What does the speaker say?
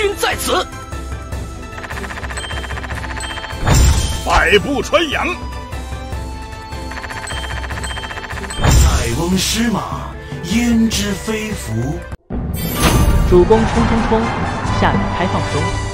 君在此。百步穿杨。塞翁失马焉知非福？主公冲冲冲下面开放中。